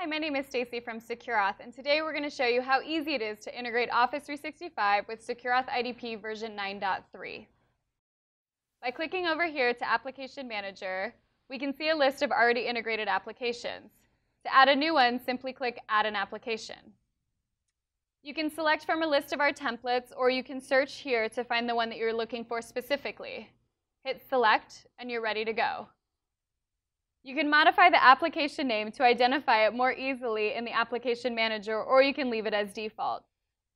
Hi, my name is Staci from SecureAuth, and today we're going to show you how easy it is to integrate Office 365 with SecureAuth IDP version 9.3. By clicking over here to Application Manager, we can see a list of already integrated applications. To add a new one, simply click Add an Application. You can select from a list of our templates, or you can search here to find the one that you're looking for specifically. Hit Select, and you're ready to go. You can modify the application name to identify it more easily in the Application Manager, or you can leave it as default.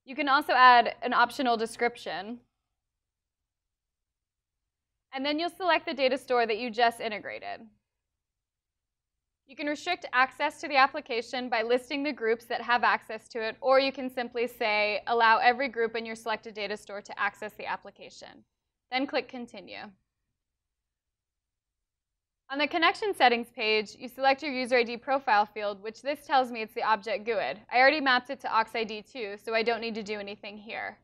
You can also add an optional description. And then you'll select the data store that you just integrated. You can restrict access to the application by listing the groups that have access to it, or you can simply say, allow every group in your selected data store to access the application. Then click Continue. On the connection settings page, you select your user ID profile field, which this tells me it's the object GUID. I already mapped it to AuxID 2, so I don't need to do anything here.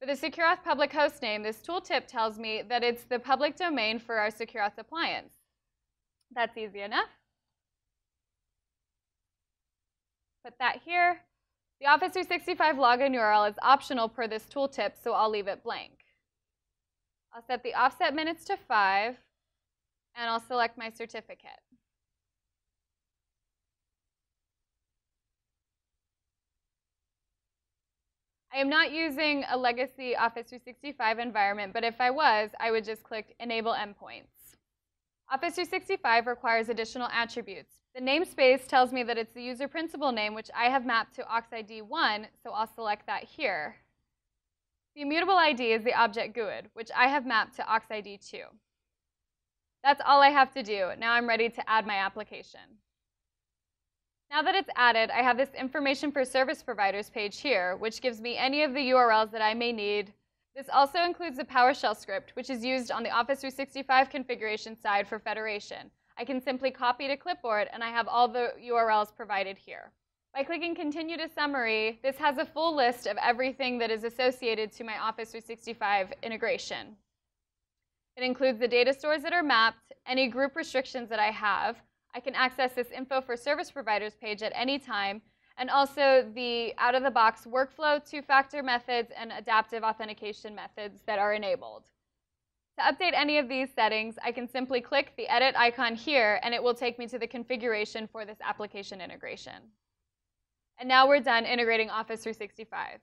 For the SecureAuth public host name, this tooltip tells me that it's the public domain for our SecureAuth appliance. That's easy enough. Put that here. The Office 365 login URL is optional per this tooltip, so I'll leave it blank. I'll set the offset minutes to 5 and I'll select my certificate. I am not using a legacy Office 365 environment, but if I was, I would just click Enable Endpoints. Office 365 requires additional attributes. The namespace tells me that it's the user principal name, which I have mapped to AuxID 1, so I'll select that here. The immutable ID is the object GUID, which I have mapped to AuxID 2. That's all I have to do. Now I'm ready to add my application. Now that it's added, I have this information for service providers page here, which gives me any of the URLs that I may need. This also includes a PowerShell script, which is used on the Office 365 configuration side for federation. I can simply copy to clipboard, and I have all the URLs provided here. By clicking Continue to Summary, this has a full list of everything that is associated to my Office 365 integration. It includes the data stores that are mapped, any group restrictions that I have. I can access this info for service providers page at any time, and also the out-of-the-box workflow two-factor methods and adaptive authentication methods that are enabled. To update any of these settings, I can simply click the edit icon here, and it will take me to the configuration for this application integration. And now we're done integrating Office 365.